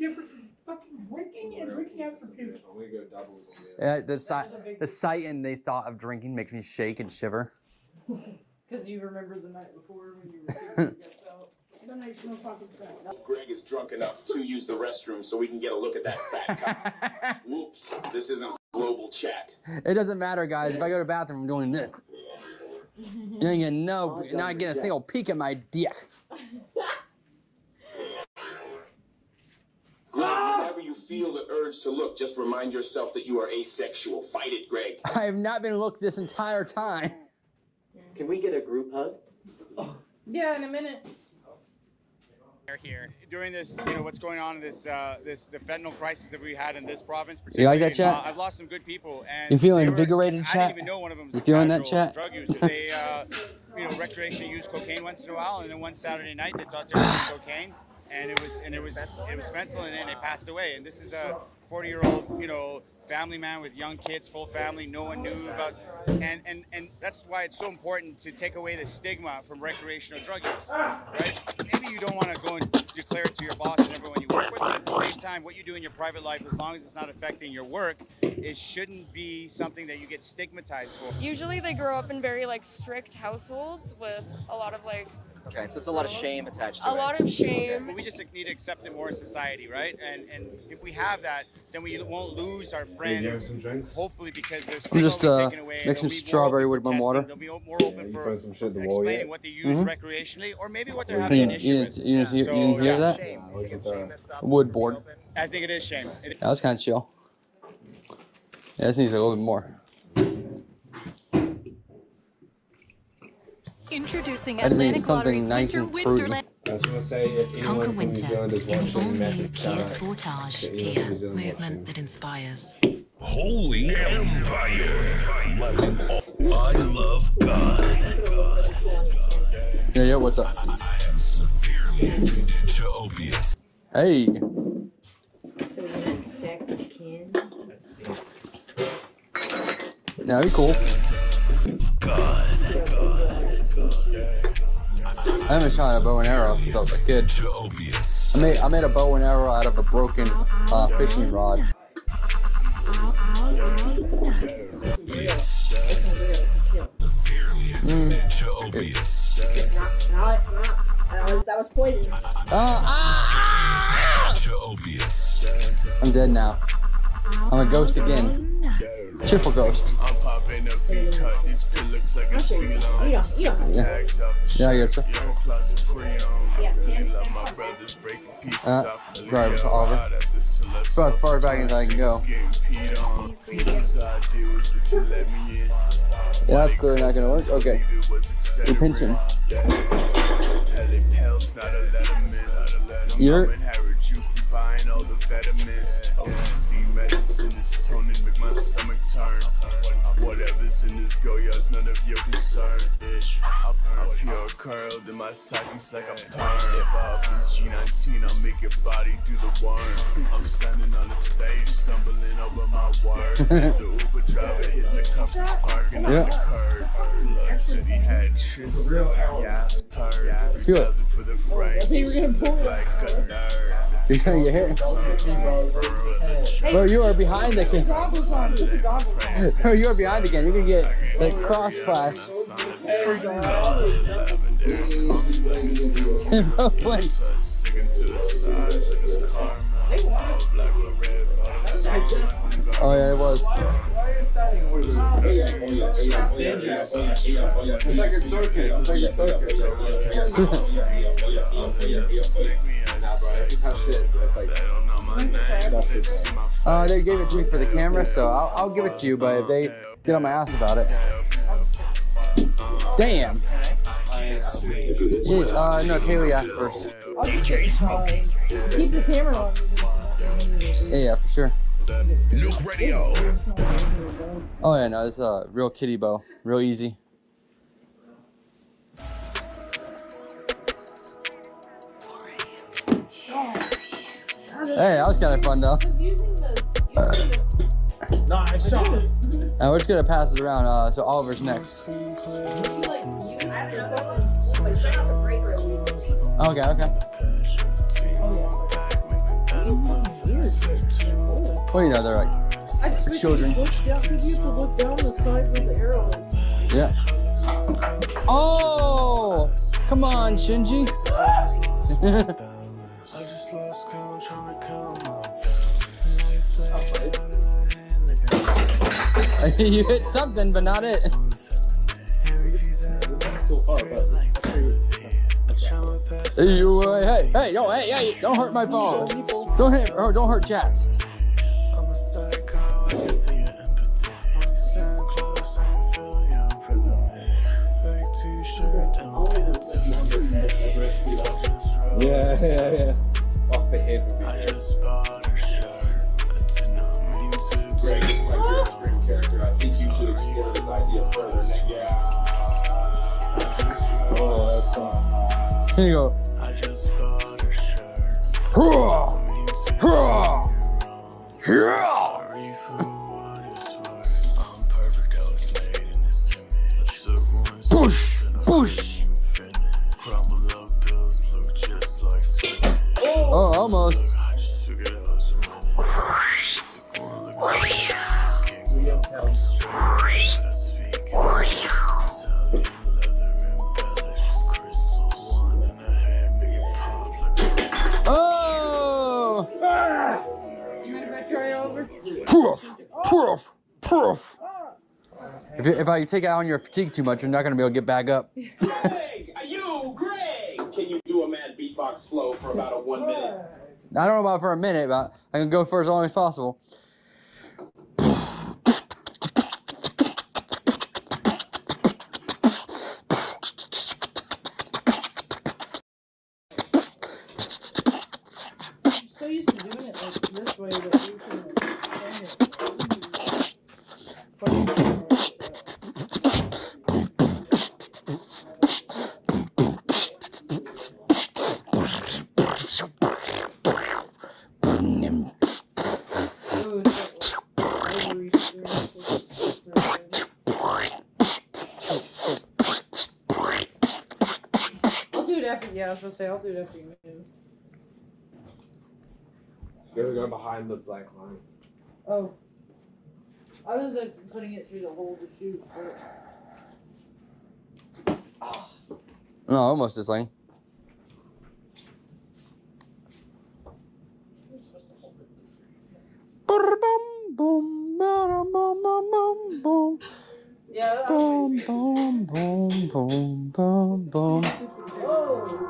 different between fucking drinking and drinking after puking. I'm gonna go doubles on this. Yeah, the That sight, was a big the sight and the thought of drinking makes me shake and shiver. Because you remember the night before when you were taking your guts out. That makes no fucking sense. Greg is drunk enough to use the restroom so we can get a look at that fat cock. Whoops, this isn't global chat. it doesn't matter, guys. If I go to the bathroom, I'm doing this. You ain't getting no, not getting a single peek at my dick. Greg, whenever you feel the urge to look, just remind yourself that you are asexual. Fight it, Greg. I have not been looked this entire time. Can we get a group hug? Yeah, in a minute. here during this, you know, what's going on in this, uh, this the fentanyl crisis that we had in this province. You like that, chat? uh, I've lost some good people, and You feeling they were- invigorated, I chat? didn't even know one of them was You a feeling that, chat? drug user. They, uh, you know, recreationally use cocaine once in a while, and then one Saturday night they thought they were using cocaine, and it was and it was it was fentanyl, and they passed away. And this is a 40-year-old, you know, family man with young kids, full family, no one knew about, and and and that's why it's so important to take away the stigma from recreational drug use, right? Maybe you don't want to go and declare it to your boss and everyone you work with, but at the same time, what you do in your private life, as long as it's not affecting your work, it shouldn't be something that you get stigmatized for. Usually they grow up in very like strict households with a lot of like Okay, so it's a lot of shame attached to a it. lot of shame. But we just need to accept it more in society, right? And and if we have that, then we won't lose our friends. some drinks? Hopefully, because there's I'm just, stigma will be uh, taken away, and mixing they'll be more strawberry open with my water. They'll be more open you for some shit in the wall explaining yet? what they use Mhm. recreationally, or maybe what they're You having You, an you, issue didn't, with. you, didn't, you, So, didn't hear yeah. that? Nah, look at that. Wood board. I think it is shame. It- That was kind of chill. Yeah, this needs a little bit more. Introducing I Atlantic something Lottery's nice Winter and fruity. Wonderland. I was gonna say if anyone Conquer from New winter is in the all-new Magic Kia Shot, Sportage. get anyone Kia, from New Zealand movement watching. that inspires. Holy Empire. Loving all- I love God. Yeah, yeah, what's up? I am severely addicted to opiates. Hey, So we're gonna stack these cans. Let's see. that'd be cool. I haven't shot a bow and arrow since I was a kid. I made I made a bow and arrow out of a broken uh, fishing rod. Severely addicted to opiates. Not, not, not. That was, poison. Uh, ah! I'm dead now. I'm a ghost again. Triple ghost. I'm popping a feet cut. This looks like I'll show you. You don't, you don't. Yeah, I get you. Yeah. Uh, sorry, it's Oliver. It's about as far back as I can go. Yeah, that's clearly not gonna work. Okay. You're pinching. You're. Whatever's in this go, y'all's none of your concern. Bitch, I'm pure curled in my sidepiece like a perm. If I hop this G19, I'll make your body do the worm. I'm standing on the stage, stumbling over my words. the Uber driver hit the company's parking on the curb. Plug said he had trysts, yeah, turd. Do it. For the frame, think we're gonna pull it. like a nerd. You're trying to get hit. Bro, you are behind the camera. Goggles on. Put the goggles on. Bro, you are behind again. You can get like cross flash. Bro, what? Sticking to the sides like it's karma. Black with red bottoms. Oh yeah, it was. It's like a circus. It's like a circus. Uh, they gave it to me for the camera, so I'll, I'll give it to you. But if they get on my ass about it, damn. Yeah, uh, no, Kaylee asked first. Keep the camera on. Yeah, yeah, for sure. Nuke Radio. Oh yeah, no, it's a real kitty bow, real easy. Hey, that was kind of fun though. Nice shot. And we're just gonna pass it around. Uh, so Oliver's next. Okay, okay. Well, you know, they're like, I just wish Children. you could down, you have look down the side where the arrow yeah. Oh, come on, Shinji. you hit something, but not it. Hey, you, uh, hey, hey, no, hey, hey, don't hurt my phone. Don't hit, or don't hurt chat. Yeah, yeah, yeah. Off the head would be good. Greg, like your extreme character, I think you should explore this idea further. Then, yeah. Oh, that's fun. Here you go. Hurrah! Hurrah! Hurrah! Push! Push! If, you- I take out on your fatigue too much, you're not gonna be able to get back up. Greg, are you Greg? Can you do a mad beatbox flow for about a one minute? I don't know about for a minute, but I can go for as long as possible. I'm so used to doing it like this way that you can hang it. Fucking- Ooh, it's like ovary experience. I'll do it after. Yeah, I was gonna say I'll do it after you move. You gotta go behind the black line. Oh, I was like putting it through the hole to shoot. But... No, almost this lane. Boom, boom, boom, boom, boom, boom. Yeah. Boom, boom, boom, boom, boom, boom. Whoa.